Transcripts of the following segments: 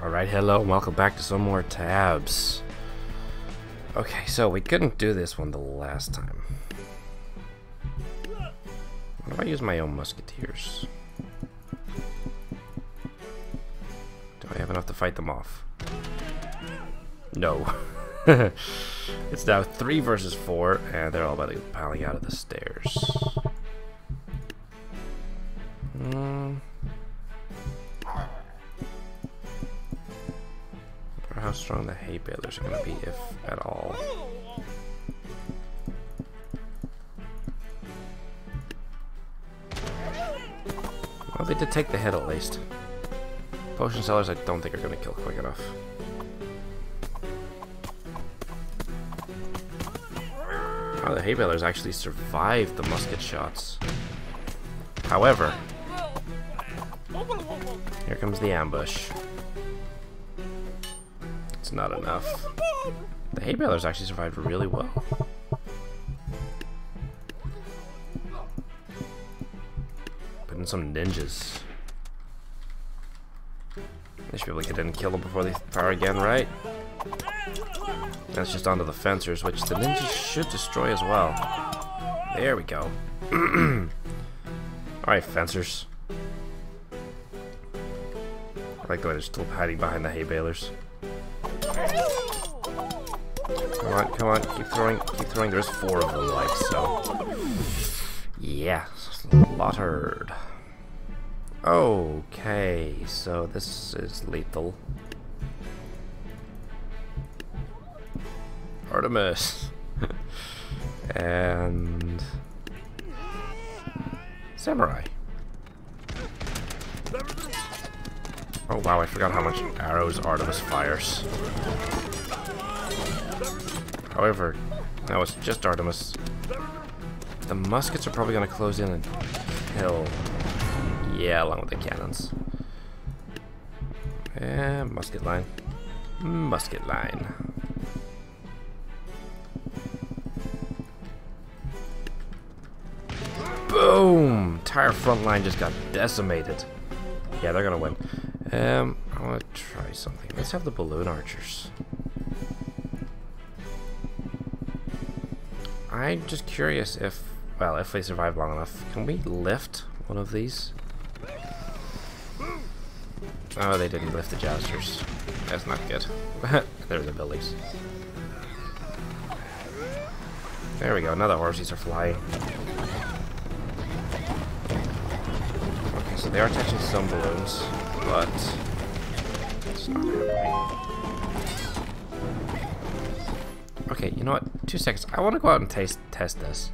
Alright, hello, and welcome back to some more tabs. Okay, so we couldn't do this one the last time. What if I use my own musketeers? Do I have enough to fight them off? No. it's now three versus four, and they're all about to go piling out of the stairs. How strong the hay balers are going to be, if at all. Well, they did take the hit at least. Potion sellers I don't think are going to kill quick enough. Oh, the hay balers actually survived the musket shots. However, here comes the ambush. It's not enough. The hay balers actually survived really well. Put in some ninjas. They should be able to get in and kill them before they fire again, right? That's just onto the fencers, which the ninjas should destroy as well. There we go. Alright, fencers. I like the way they're still hiding behind the hay balers. Come on, come on, keep throwing, keep throwing. There's four of them, like so. Yeah, slaughtered. Okay, so this is lethal. Artemis. and... Samurai. Oh wow, I forgot how much arrows Artemis fires. However, now it's just Artemis. The muskets are probably going to close in and kill. Yeah, along with the cannons. And musket line. Musket line. Boom! Entire front line just got decimated. Yeah, they're gonna win. Um, I want to try something. Let's have the balloon archers. I'm just curious if, well, if they survive long enough, can we lift one of these? Oh, they didn't lift the jousters. That's not good. They're the buildings. There we go, another horses are flying. Okay, so they are touching some balloons, but it's not happening. Okay, you know what? Two seconds. I want to go out and taste test this.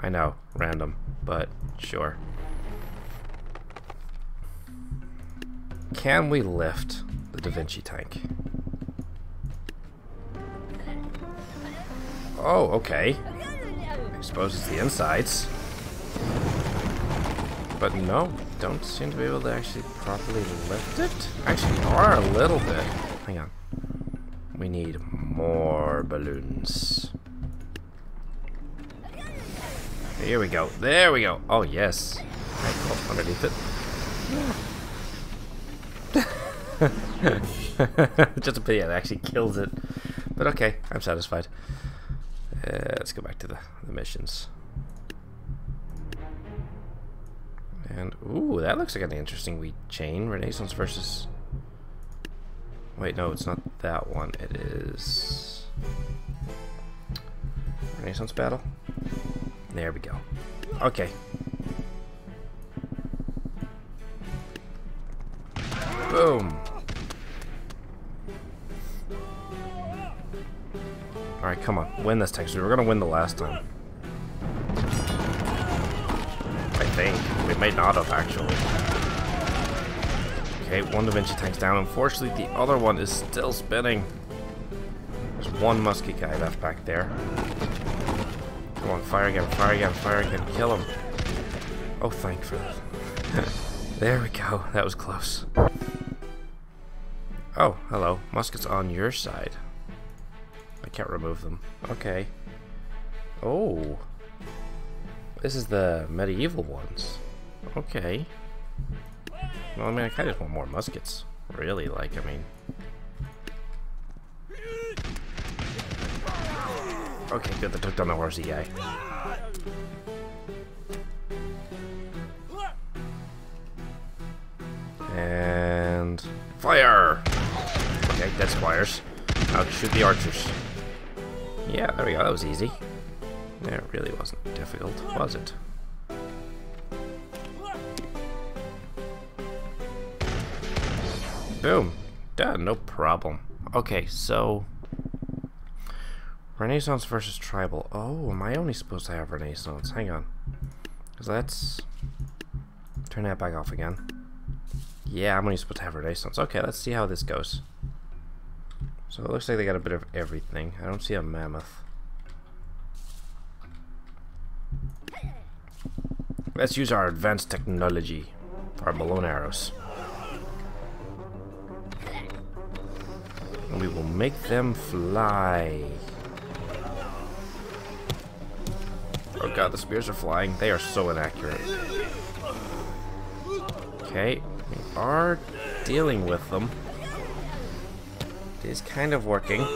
I know, random, but sure. Can we lift the Da Vinci tank? Oh, okay. Exposes the insides. But no, don't seem to be able to actually properly lift it. Actually, are a little bit. Hang on. We need more balloons. Here we go. There we go. Oh, yes. I go underneath it. Just a pity it actually kills it. But okay, I'm satisfied. Uh, let's go back to the, the missions. And, ooh, that looks like an interesting wheat chain. Renaissance versus Wait, no, it's not that one. It is... Renaissance Battle? There we go. Okay. Boom! Alright, come on. Win this Texas. We are gonna win the last time. Think. We may not have, actually. Okay, one Da Vinci tank's down. Unfortunately, the other one is still spinning. There's one musket guy left back there. Come on, fire again, fire again, fire again. Kill him. Oh, thank that. there we go. That was close. Oh, hello. Muskets on your side. I can't remove them. Okay. Oh. This is the medieval ones. Okay. Well, I mean, I kind of want more muskets. Really, like, I mean... Okay, good, they took down the horsey guy. And... Fire! Okay, dead squires. Now shoot the archers. Yeah, there we go, that was easy. It really wasn't difficult, was it? Boom. Done, no problem. Okay, so... Renaissance versus Tribal. Oh, am I only supposed to have Renaissance? Hang on. Let's... Turn that back off again. Yeah, I'm only supposed to have Renaissance. Okay, let's see how this goes. So it looks like they got a bit of everything. I don't see a mammoth. Let's use our advanced technology for our balloon arrows. And we will make them fly. Oh god, the spears are flying. They are so inaccurate. Okay, we are dealing with them. It is kind of working.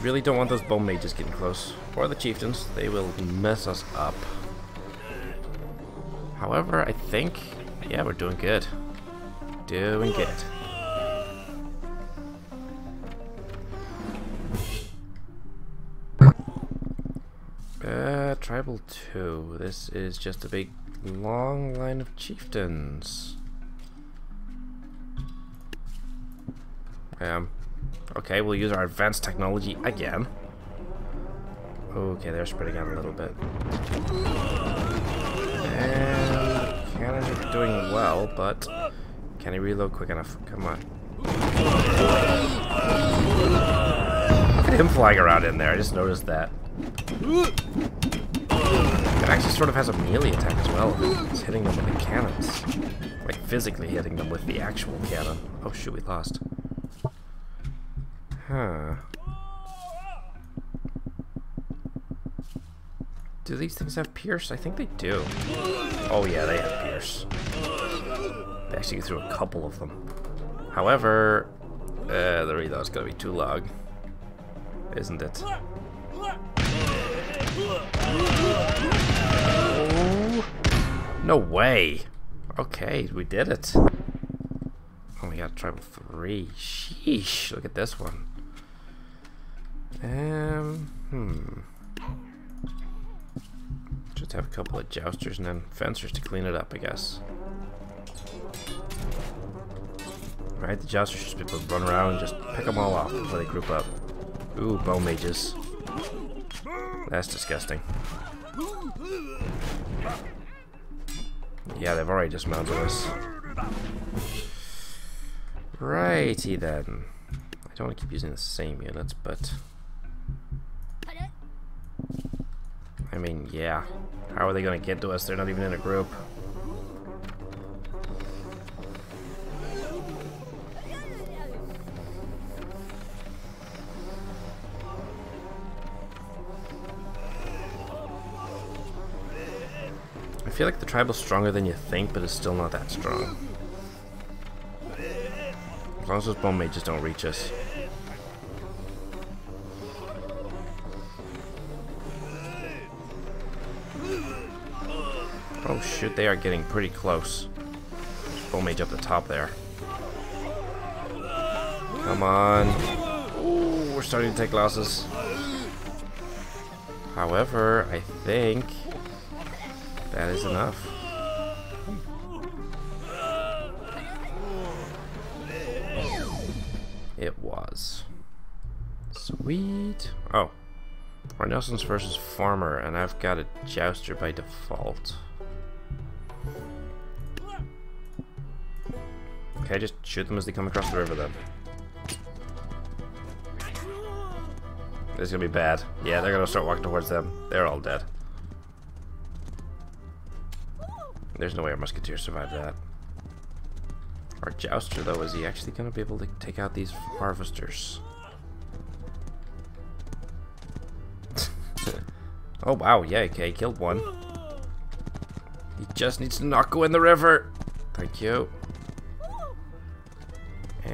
Really don't want those bone mages getting close. Or the chieftains. They will mess us up. However, I think, yeah, we're doing good. Doing good. Uh, tribal 2. This is just a big long line of chieftains. Um, okay, we'll use our advanced technology again. Okay, they're spreading out a little bit. Uh, and cannons doing well, but can he reload quick enough? Come on. Look at him flying around in there, I just noticed that. It actually sort of has a melee attack as well. It's hitting them with the cannons. Like physically hitting them with the actual cannon. Oh shoot, we lost. Huh. Do these things have pierce? I think they do. Oh yeah, they have pierce. They actually threw a couple of them. However, uh, the reload's gonna be too long. Isn't it? Oh, no way. Okay, we did it. Oh, we got tribal three. Sheesh, look at this one. Um, hmm. Just have a couple of jousters and then fencers to clean it up, I guess. Right, the jousters just be able to run around and just pick them all off before they group up. Ooh, bone mages. That's disgusting. Yeah, they've already dismounted us. Righty then. I don't want to keep using the same units, but... I mean, yeah. How are they to get to us? They're not even in a group. I feel like the tribal's stronger than you think, but it's still not that strong. As long as those bone mages don't reach us. Oh shoot, they are getting pretty close. Bone mage up the top there. Come on. Ooh, we're starting to take losses. However, I think that is enough. It was. Sweet. Oh. Nelson's versus Farmer, and I've got a Jouster by default. Okay, just shoot them as they come across the river then. This is gonna be bad. Yeah, they're gonna start walking towards them. They're all dead. There's no way our musketeers survive that. Our jouster, though, is he actually gonna be able to take out these harvesters? oh wow, yeah, okay, killed one. He just needs to not go in the river. Thank you.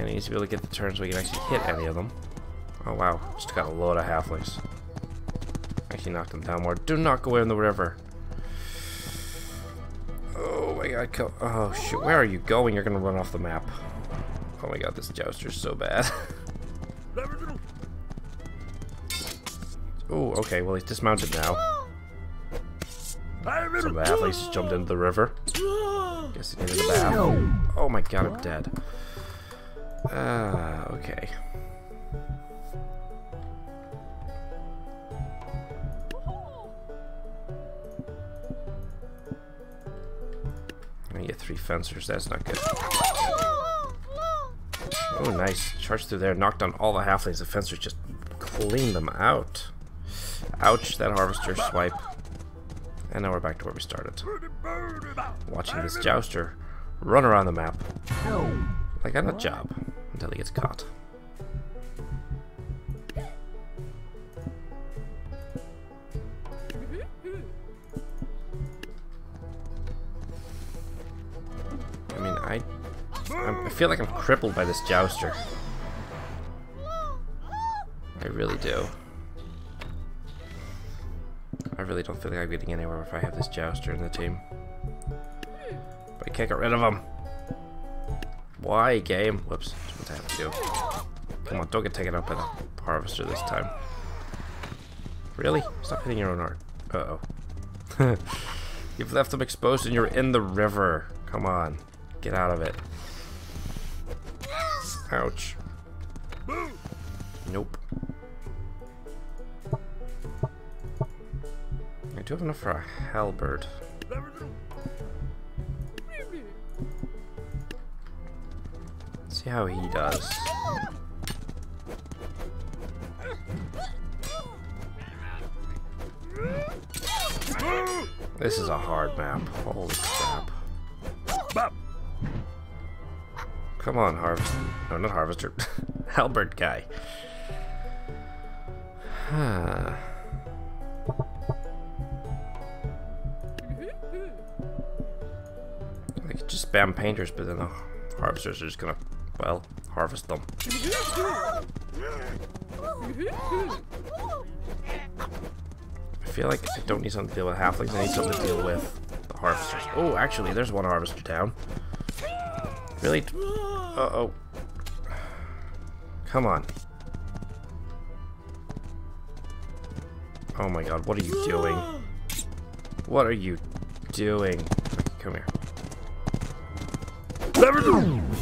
And he needs to be able to get the turns so we can actually hit any of them. Oh wow, just got a load of halflings. Actually knocked them down more. Do not go in the river. Oh my god, co oh shit, where are you going? You're gonna run off the map. Oh my god, this jouster's so bad. oh, okay, well he's dismounted now. Some of the athletes jumped into the river. Guess he needed a bath. Oh my god, I'm dead. Ah, okay. I get three fencers, that's not good. Oh, nice. Charged through there, knocked on all the halflings. The fencers just cleaned them out. Ouch, that harvester swipe. And now we're back to where we started. Watching this jouster run around the map. Like on a job until he gets caught. I mean, I, I feel like I'm crippled by this jouster. I really do. I really don't feel like I'm getting anywhere if I have this jouster in the team. But I can't get rid of him. Why, game? Whoops. What I have to do. Come on, don't get taken out by the harvester this time. Really? Stop hitting your own art. Uh-oh. You've left them exposed and you're in the river. Come on. Get out of it. Ouch. Nope. I do have enough for a halberd. See how he does. This is a hard map. Holy crap. Come on, Harvest. No, not Harvester. Halberd guy. I could just spam painters, but then the harvesters are just gonna, well, harvest them. I feel like I don't need something to deal with halflings, I need something to deal with the harvesters. Oh, actually, there's one harvester down. Really? Uh-oh. Come on. Oh my god, what are you doing? What are you doing? Come here.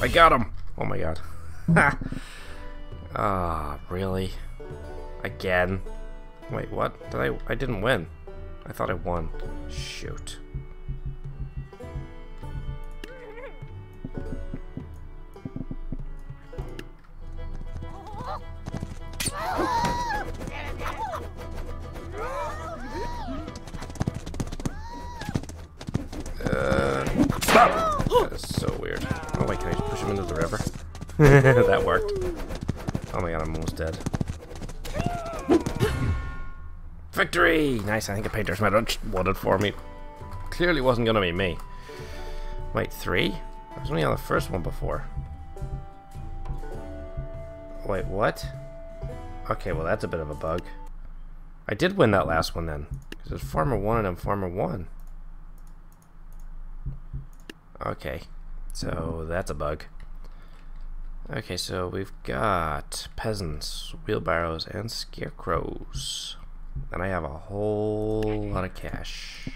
I got him! Oh my god. Ah, really? Again? Wait, what? Did I? I didn't win. I thought I won. Shoot. Push him into the river? that worked. Oh my god, I'm almost dead. Victory! Nice, I think a painter's medal wanted for me. Clearly wasn't gonna be me. Wait, three? I was only on the first one before. Wait, what? Okay, well that's a bit of a bug. I did win that last one then. Because it's Farmer 1 and I'm Farmer 1. Okay, so that's a bug. Okay, so we've got peasants, wheelbarrows, and scarecrows. And I have a whole lot of cash.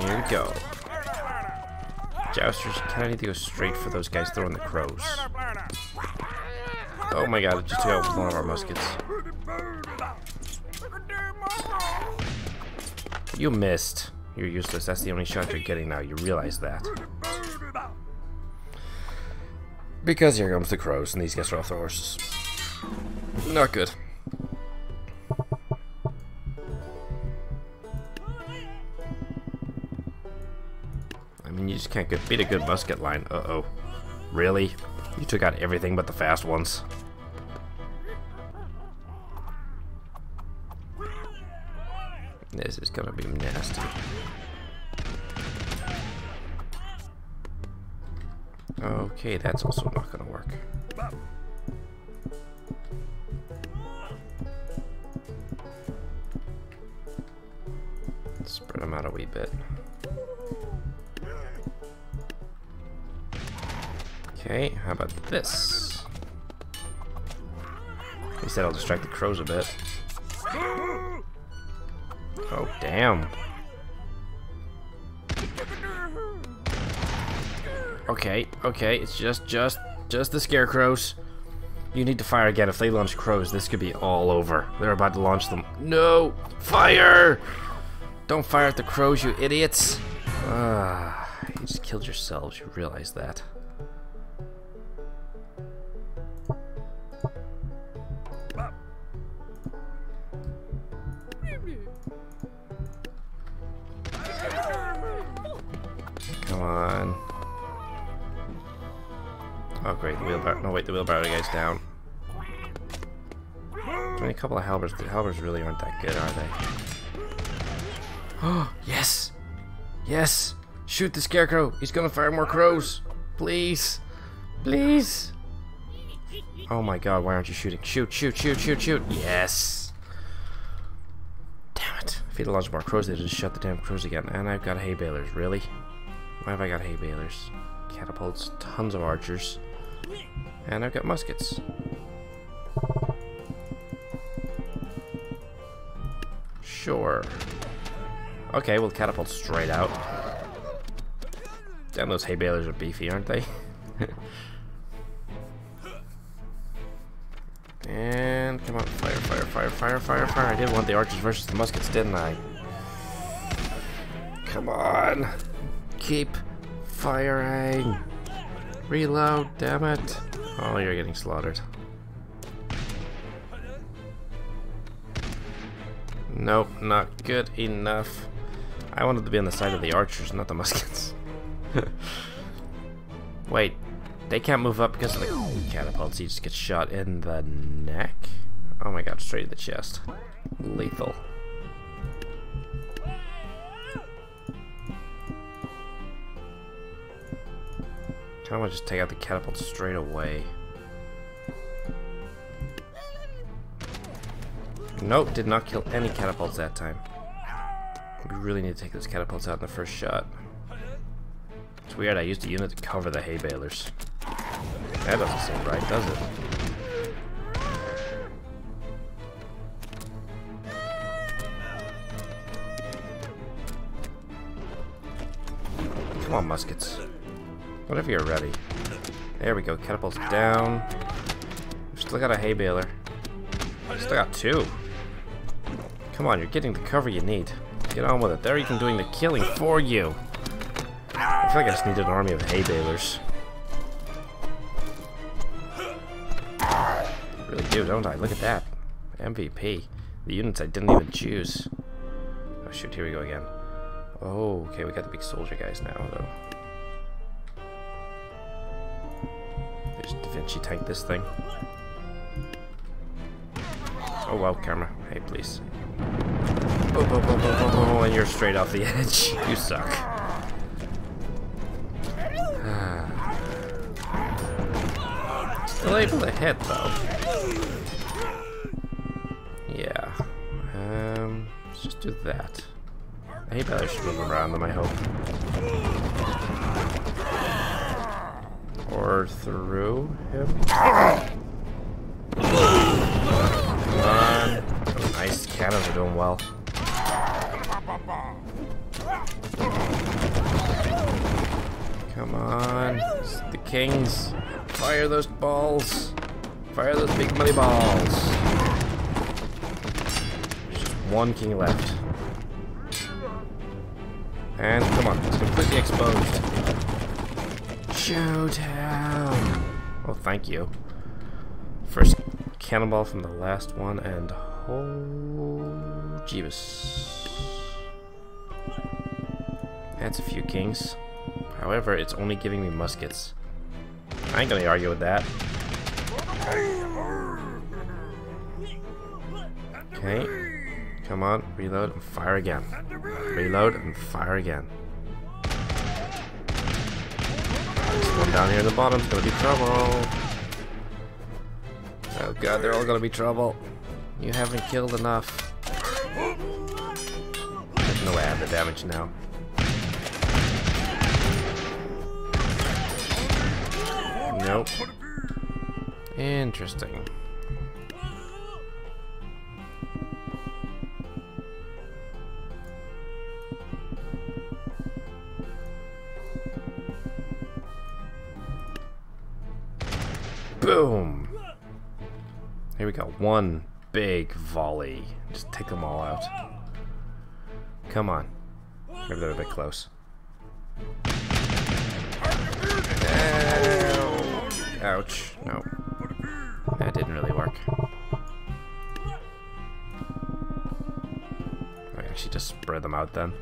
Here we go. Jousters kind of need to go straight for those guys throwing the crows. Oh my god, it just took out one of our muskets. You missed. You're useless. That's the only shot you're getting now. You realize that. Because here comes the crows, and these guys are off the horses. Not good. I mean, you just can't get, beat a good musket line. Uh-oh. Really? You took out everything but the fast ones. Gonna be nasty. Okay, that's also not gonna work. Spread them out a wee bit. Okay, how about this? He said I'll distract the crows a bit. Oh, damn. Okay, okay, it's just, just, just the scarecrows. You need to fire again. If they launch crows, this could be all over. They're about to launch them. No! Fire! Don't fire at the crows, you idiots! Ah, you just killed yourselves. You realize that. Couple of halberds. The halberds really aren't that good, are they? Oh yes, yes! Shoot the scarecrow. He's gonna fire more crows. Please, please. Oh my god, why aren't you shooting? Shoot, shoot, shoot, shoot, shoot. Yes. Damn it. If he'd launched more crows, they'd just shut the damn crows again. And I've got hay balers, really? Why have I got hay balers? Catapults, tons of archers. And I've got muskets. Sure. Okay, we'll catapult straight out. Damn, those hay balers are beefy, aren't they? and come on, fire, fire, fire, fire, fire, fire. I did want the archers versus the muskets, didn't I? Come on. Keep firing. Reload, damn it. Oh, you're getting slaughtered. Nope, not good enough. I wanted to be on the side of the archers, not the muskets. Wait, they can't move up because of the catapults. He just gets shot in the neck. Oh my god, straight in the chest. Lethal. Kinda wanna just take out the catapult straight away. Nope, did not kill any catapults that time. We really need to take those catapults out in the first shot. It's weird, I used a unit to cover the hay balers. That doesn't seem right, does it? Come on, muskets. Whatever you're ready. There we go, catapults down. We've still got a hay baler. Still got two. Come on, you're getting the cover you need. Get on with it. They're even doing the killing for you. I feel like I just need an army of hay balers. Really do, don't I? Look at that. MVP. The units I didn't even choose. Oh shoot, here we go again. Oh, okay, we got the big soldier guys now, though. There's Da Vinci tank this thing. Oh wow, camera. Hey, please. Oh, oh, oh, oh, and you're straight off the edge. You suck. Still able to hit, though. Yeah. Um, let's just do that. I that I should move around them, I hope. Or through him. Nice. Cannons are doing well. Come on. It's the kings. Fire those balls. Fire those big money balls. Just one king left. And come on, it's completely exposed. Showdown! Oh, thank you. First cannonball from the last one, and oh, Jeebus. That's a few kings. However, it's only giving me muskets. I ain't gonna argue with that. Okay. Come on, reload and fire again. Reload and fire again. This one down here in the bottom's gonna be trouble. Oh god, they're all gonna be trouble. You haven't killed enough. There's no way I have the damage now. Nope. Interesting. Boom! Here we go. One big volley. Just take them all out. Come on. Maybe they're a bit close. Ouch. No. That didn't really work. I actually just spread them out then.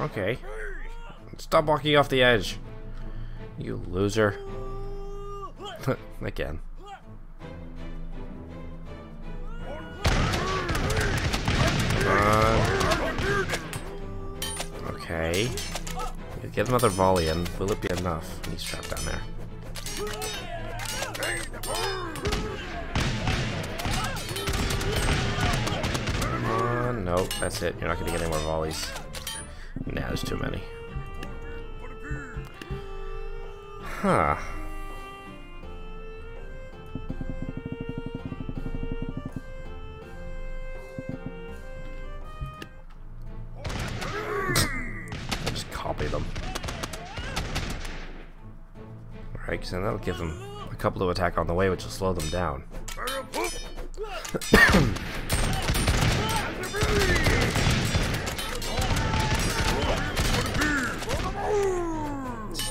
Okay. Stop walking off the edge. You loser. Again. Uh, okay. Get another volley and will it be enough? He's trapped down there. On. Nope, that's it. You're not gonna get any more volleys. Nah, there's too many. Huh. Because then that'll give them a couple of attack on the way, which will slow them down.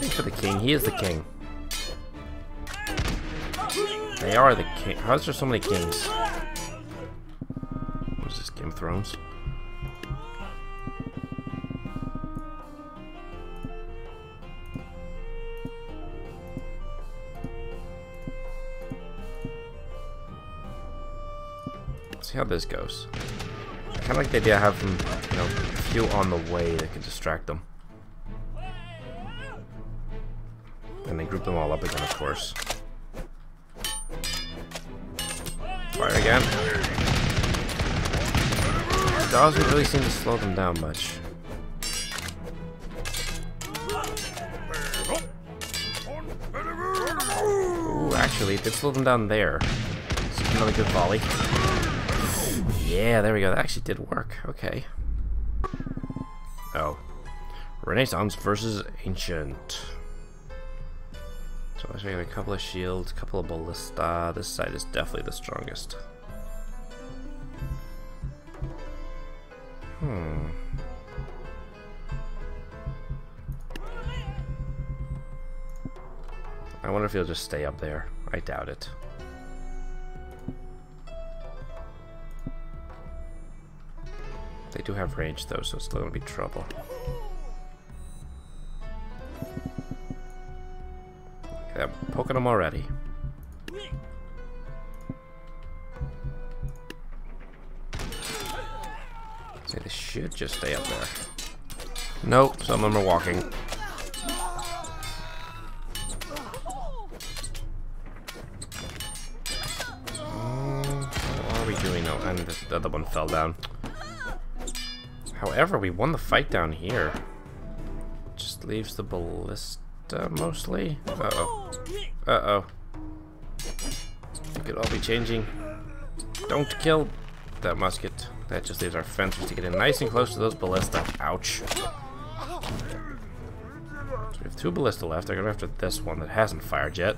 for the king. He is the king. They are the king. How is there so many kings? What is this, Game of Thrones? This goes. I kind of like the idea of having, you know, a on the way that can distract them. And then group them all up again, of course. Fire again. Doesn't really seem to slow them down much. Ooh, actually, it did slow them down there. another good volley. Yeah, there we go. That actually did work. Okay. Oh. Renaissance versus Ancient. So I you a couple of shields, a couple of ballista. This side is definitely the strongest. Hmm. I wonder if he'll just stay up there. I doubt it. They do have range though, so it's still gonna be trouble. I'm poking them already. See, they should just stay up there. Nope, some of them are walking. What are we doing? Oh, and the other one fell down. However, we won the fight down here. Just leaves the ballista mostly. Uh-oh. Uh-oh. We could all be changing. Don't kill that musket. That just leaves our fencers to get in nice and close to those ballista. Ouch. So we have two ballista left. They're going after this one that hasn't fired yet.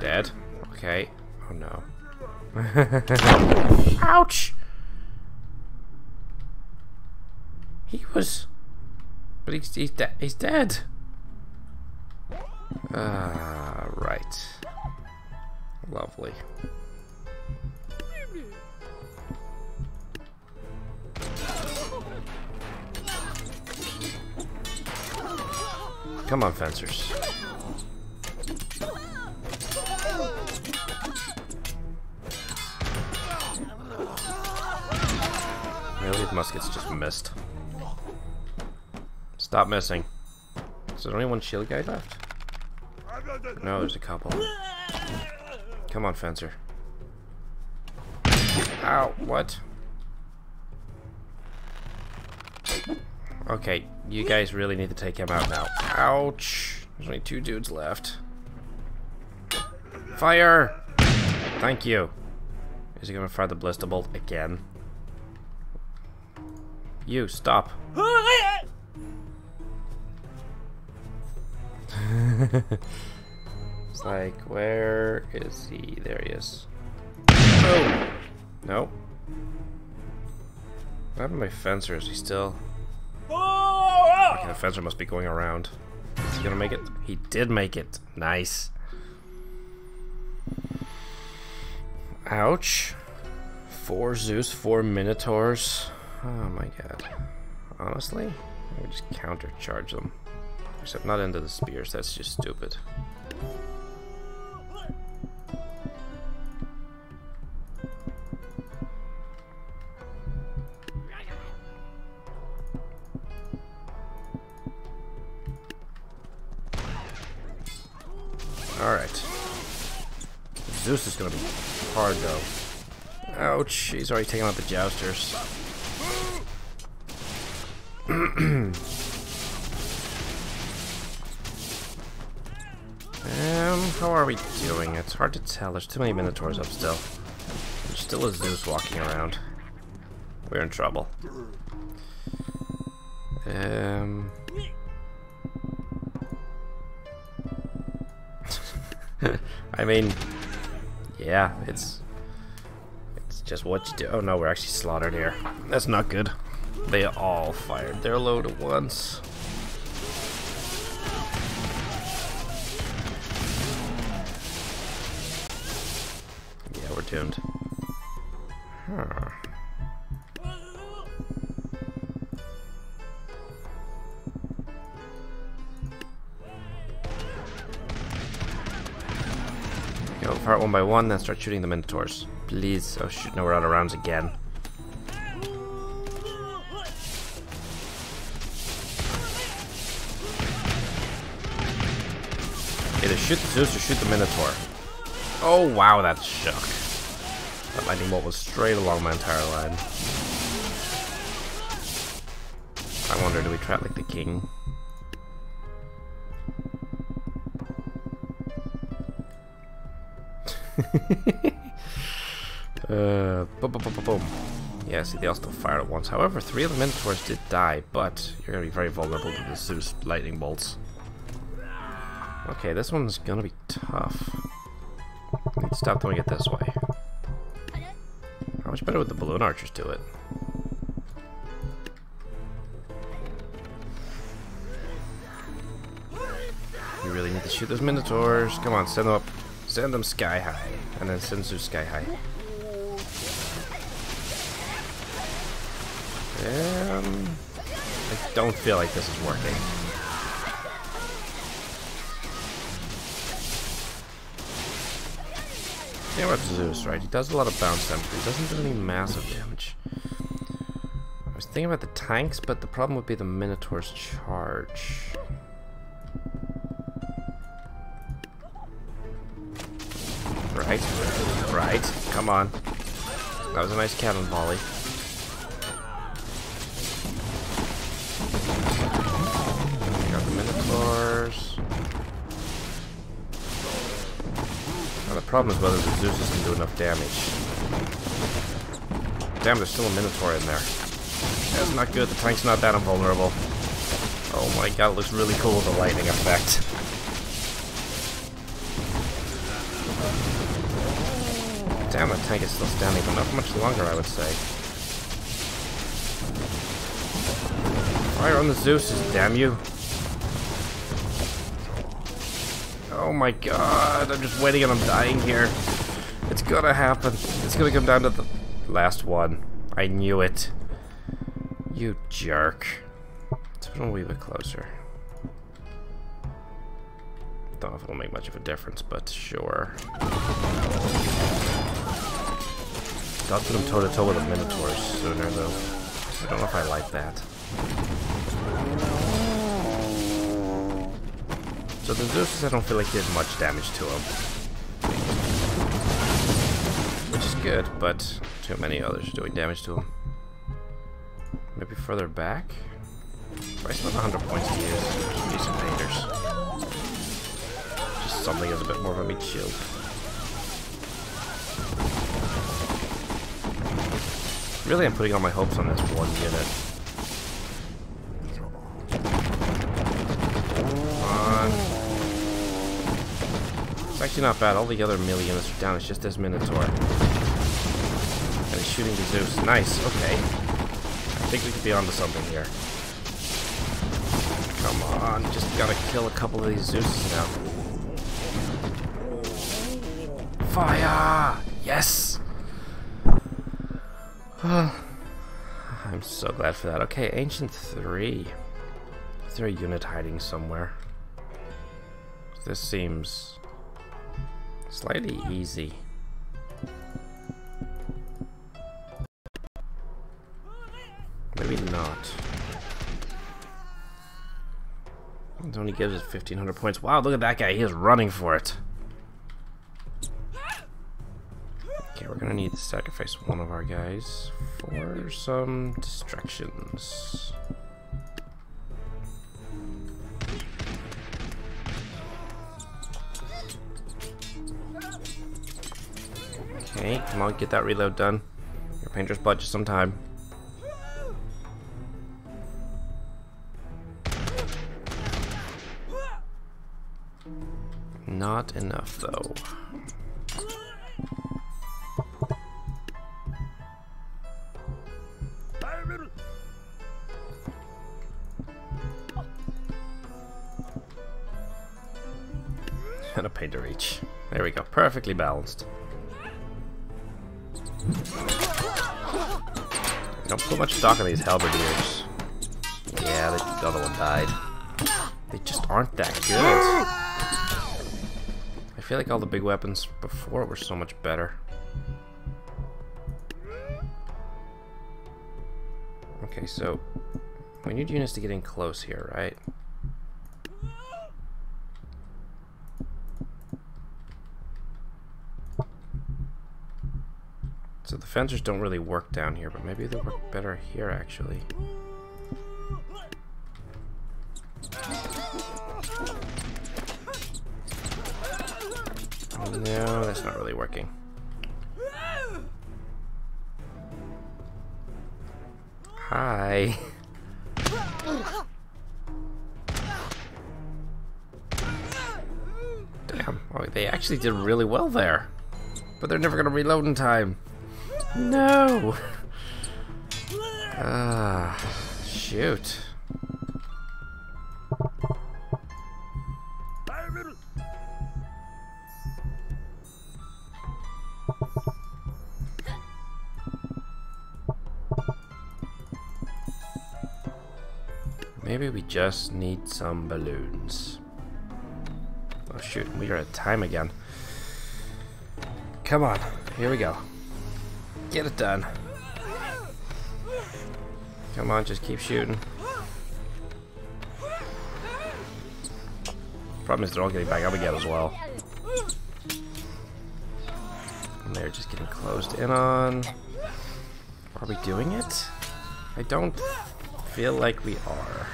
Dead. Okay. Oh no. Ouch! He was... But he's, he's, de he's dead. Ah, right. Lovely. Come on, fencers. Really? Muskets just missed. Stop missing. Is there only one shield guy left? No, there's a couple. Come on, fencer. Ow, what? Okay, you guys really need to take him out now. Ouch! There's only two dudes left. Fire! Thank you. Is he gonna fire the ballista bolt again? You, stop. it's like, where is he? There he is. Oh! No. What happened to my fencer? Is he still... Okay, the fencer must be going around. Is he gonna make it? He did make it. Nice. Ouch. Four Zeus, four Minotaurs. Oh my god. Honestly, I just counter charge them. Except not into the spears, that's just stupid. Alright. Zeus is gonna be hard though. Ouch, he's already taking out the jousters. um, how are we doing? It's hard to tell. There's too many Minotaurs up still. There's still a Zeus walking around. We're in trouble. Um... I mean, yeah, it's it's just what you do. Oh no, we're actually slaughtered here. That's not good. They all fired their load at once. Tuned. Huh. Go fire one by one, then start shooting the Minotaurs. Please. Oh shoot, no, we're out of rounds again. Either shoot the Zeus or shoot the Minotaur. Oh wow, that shook. That lightning bolt was straight along my entire line. I wonder, do we it like the king? uh, boom, boom, boom, boom. Yeah, see, they all still fire at once. However, three of the Minotaurs did die, but you're going to be very vulnerable to the Zeus lightning bolts. Okay, this one's going to be tough. Stop doing it this way. Much better with the balloon archers do it? We really need to shoot those Minotaurs. Come on, send them up. Send them sky high. And then send Zeus sky high. Um, I don't feel like this is working. Yeah, about Zeus, right? He does a lot of bounce damage, but he doesn't do any massive damage. I was thinking about the tanks, but the problem would be the Minotaur's charge. Right, right, come on. That was a nice cannon volley. Problem is whether the Zeus can do enough damage. Damn, there's still a Minotaur in there. That's not good, the tank's not that invulnerable. Oh my god, it looks really cool with the lightning effect. Damn, the tank is still standing for not much longer, I would say. Fire on the Zeuses, damn you. Oh my god, I'm just waiting and I'm dying here. It's gonna happen. It's gonna come down to the last one. I knew it. You jerk. Let's put a wee bit closer. Don't know if it'll make much of a difference, but sure. Got put him toe to toe with the Minotaur sooner, though. I don't know if I like that. So the Zeus, I don't feel like did much damage to him. Which is good, but too many others are doing damage to him. Maybe further back? Still have 100 points to use. Decent painters. Just something as a bit more of a meat shield. Really, I'm putting all my hopes on this one unit. Actually not bad. All the other melee units are down. It's just this Minotaur. And he's shooting the Zeus. Nice. Okay. I think we could be onto something here. Come on. Just gotta kill a couple of these Zeuses now. Fire! Yes! I'm so glad for that. Okay, Ancient 3. Is there a unit hiding somewhere? This seems slightly easy. Maybe not. It only gives us 1500 points. Wow, look at that guy. He is running for it. Okay, we're gonna need to sacrifice one of our guys for some distractions. Okay, come on, get that reload done. Your painter's budget some time. Not enough, though. and a painter each. There we go, perfectly balanced. Don't put much stock on these halberdiers. Yeah, the other one died. They just aren't that good. I feel like all the big weapons before were so much better. Okay, so we need units to get in close here, right? So the fencers don't really work down here, but maybe they work better here, actually. No, that's not really working. Hi. Damn, oh, they actually did really well there. But they're never gonna reload in time. No! Ah, shoot. Maybe we just need some balloons. Oh shoot, we are at time again. Come on, here we go. Get it done. Come on, just keep shooting. Problem is they're all getting back up again as well. And they're just getting closed in on. Are we doing it? I don't feel like we are.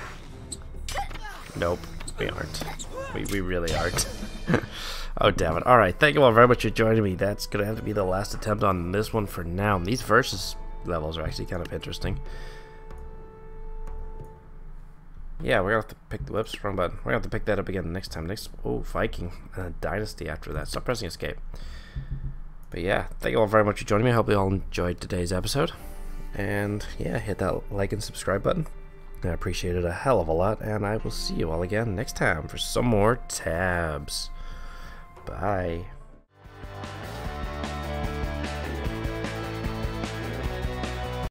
Nope, we aren't. We, we really aren't. oh, damn it. Alright, thank you all very much for joining me. That's going to have to be the last attempt on this one for now. These versus levels are actually kind of interesting. Yeah, we're going to have to pick the whips from, but we're going to have to pick that up again next time. Next, oh, Viking and a Dynasty after that. Stop pressing escape. But yeah, thank you all very much for joining me. I hope you all enjoyed today's episode. And yeah, hit that like and subscribe button. I appreciate it a hell of a lot, and I will see you all again next time for some more tabs. Bye.